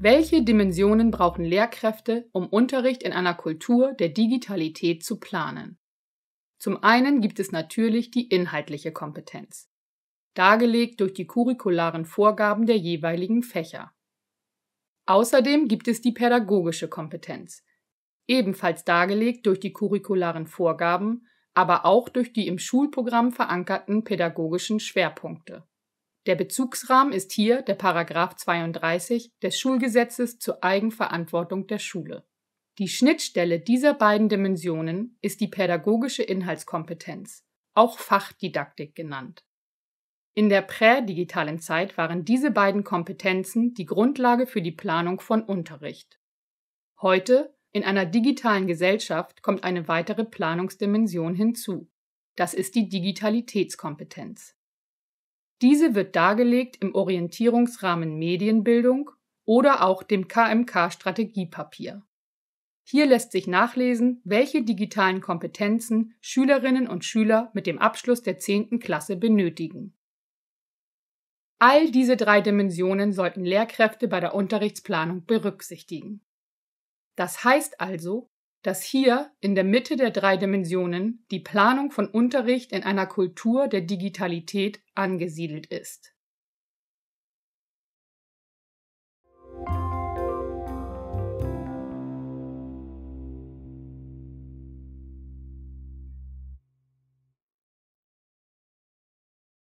Welche Dimensionen brauchen Lehrkräfte, um Unterricht in einer Kultur der Digitalität zu planen? Zum einen gibt es natürlich die inhaltliche Kompetenz, dargelegt durch die curricularen Vorgaben der jeweiligen Fächer. Außerdem gibt es die pädagogische Kompetenz, ebenfalls dargelegt durch die curricularen Vorgaben, aber auch durch die im Schulprogramm verankerten pädagogischen Schwerpunkte. Der Bezugsrahmen ist hier der § 32 des Schulgesetzes zur Eigenverantwortung der Schule. Die Schnittstelle dieser beiden Dimensionen ist die pädagogische Inhaltskompetenz, auch Fachdidaktik genannt. In der prädigitalen Zeit waren diese beiden Kompetenzen die Grundlage für die Planung von Unterricht. Heute, in einer digitalen Gesellschaft, kommt eine weitere Planungsdimension hinzu. Das ist die Digitalitätskompetenz. Diese wird dargelegt im Orientierungsrahmen Medienbildung oder auch dem KMK-Strategiepapier. Hier lässt sich nachlesen, welche digitalen Kompetenzen Schülerinnen und Schüler mit dem Abschluss der 10. Klasse benötigen. All diese drei Dimensionen sollten Lehrkräfte bei der Unterrichtsplanung berücksichtigen. Das heißt also, dass hier in der Mitte der drei Dimensionen die Planung von Unterricht in einer Kultur der Digitalität angesiedelt ist.